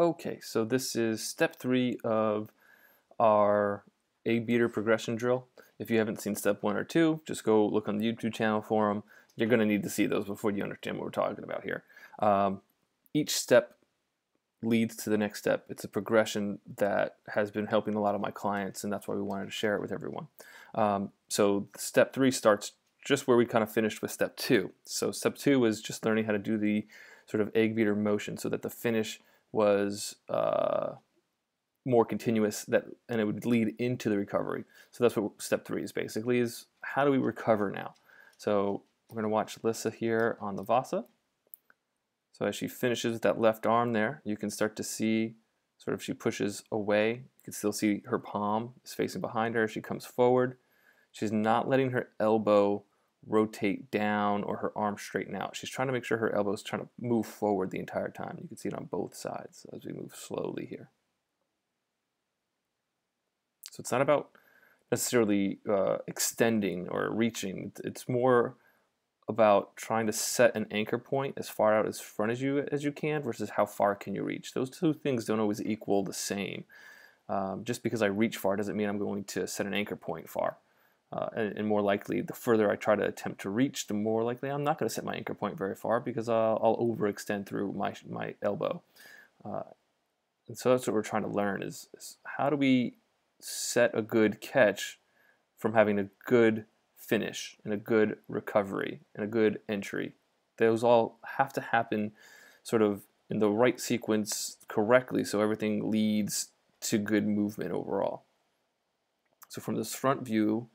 Okay, so this is step three of our egg beater progression drill. If you haven't seen step one or two, just go look on the YouTube channel for them. You're going to need to see those before you understand what we're talking about here. Um, each step leads to the next step. It's a progression that has been helping a lot of my clients, and that's why we wanted to share it with everyone. Um, so step three starts just where we kind of finished with step two. So step two was just learning how to do the sort of egg beater motion so that the finish was uh, more continuous that and it would lead into the recovery. So that's what step three is basically is how do we recover now? So we're going to watch Lissa here on the Vasa. So as she finishes with that left arm there, you can start to see sort of she pushes away. You can still see her palm is facing behind her. She comes forward. She's not letting her elbow rotate down or her arm straighten out. She's trying to make sure her elbow is trying to move forward the entire time. You can see it on both sides as we move slowly here. So it's not about necessarily uh, extending or reaching. It's more about trying to set an anchor point as far out as front as you as you can versus how far can you reach. Those two things don't always equal the same. Um, just because I reach far doesn't mean I'm going to set an anchor point far. Uh, and, and, more likely, the further I try to attempt to reach, the more likely I'm not going to set my anchor point very far because I'll, I'll overextend through my, my elbow. Uh, and so that's what we're trying to learn is, is, how do we set a good catch from having a good finish and a good recovery and a good entry. Those all have to happen sort of in the right sequence correctly so everything leads to good movement overall. So from this front view,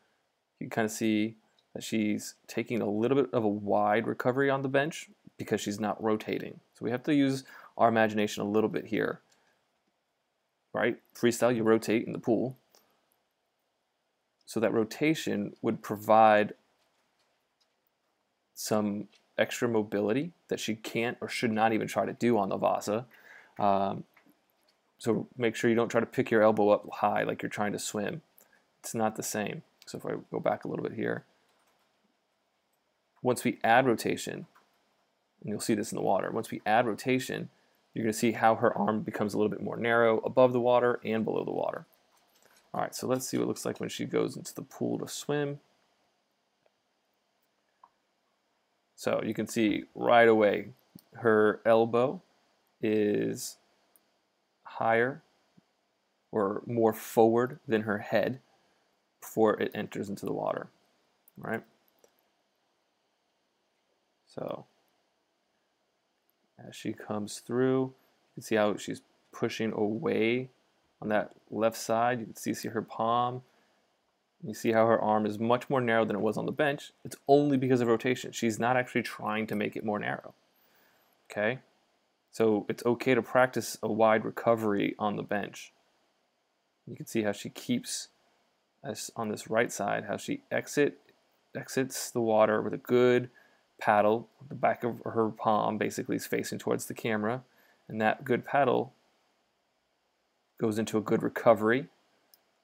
you kind of see that she's taking a little bit of a wide recovery on the bench because she's not rotating. So we have to use our imagination a little bit here. Right? Freestyle, you rotate in the pool. So that rotation would provide some extra mobility that she can't or should not even try to do on the Vasa. Um, so make sure you don't try to pick your elbow up high like you're trying to swim. It's not the same. So if I go back a little bit here, once we add rotation, and you'll see this in the water, once we add rotation, you're going to see how her arm becomes a little bit more narrow above the water and below the water. All right, so let's see what it looks like when she goes into the pool to swim. So you can see right away her elbow is higher or more forward than her head before it enters into the water, right? So as she comes through, you can see how she's pushing away on that left side. You can see, see her palm. You see how her arm is much more narrow than it was on the bench. It's only because of rotation. She's not actually trying to make it more narrow. Okay? So it's okay to practice a wide recovery on the bench. You can see how she keeps on this right side, how she exit exits the water with a good paddle. The back of her palm basically is facing towards the camera. And that good paddle goes into a good recovery.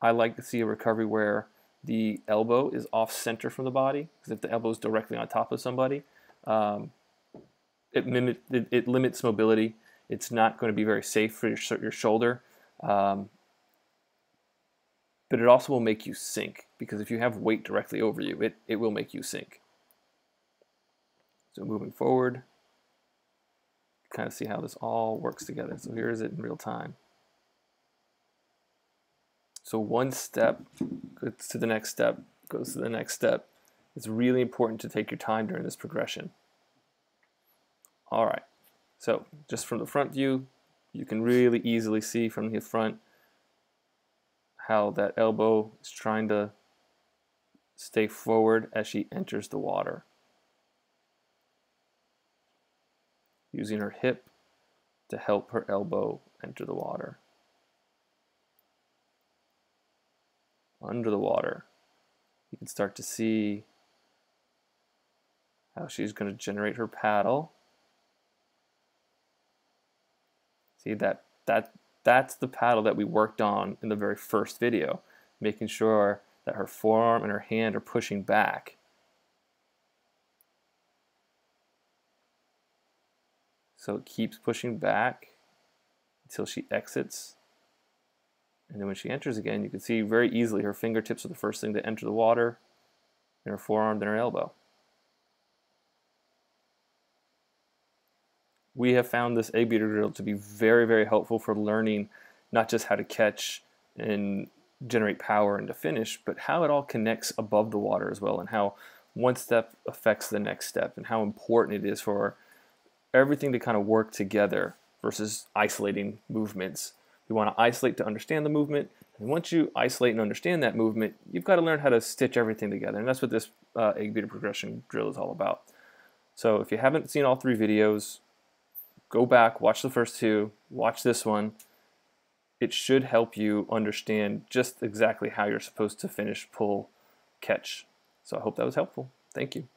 I like to see a recovery where the elbow is off center from the body because if the elbow is directly on top of somebody, um, it, limit, it, it, limits mobility. It's not going to be very safe for your, your shoulder. Um, but it also will make you sink because if you have weight directly over you, it, it will make you sink. So moving forward, kind of see how this all works together. So here is it in real time. So one step goes to the next step, goes to the next step. It's really important to take your time during this progression. All right, so just from the front view, you can really easily see from the front how that elbow is trying to stay forward as she enters the water. Using her hip to help her elbow enter the water. under the water. You can start to see how she's going to generate her paddle. See that that that's the paddle that we worked on in the very first video, making sure that her forearm and her hand are pushing back. So it keeps pushing back. until she exits. And then when she enters again, you can see very easily her fingertips are the first thing to enter the water, and her forearm, then her elbow. We have found this egg beater drill to be very, very helpful for learning not just how to catch and generate power and to finish, but how it all connects above the water as well, and how one step affects the next step, and how important it is for everything to kind of work together versus isolating movements. We want to isolate to understand the movement, and once you isolate and understand that movement, you've got to learn how to stitch everything together, and that's what this uh, egg beater progression drill is all about. So if you haven't seen all three videos, go back, watch the first two, watch this one, it should help you understand just exactly how you're supposed to finish, pull, catch. So I hope that was helpful. Thank you.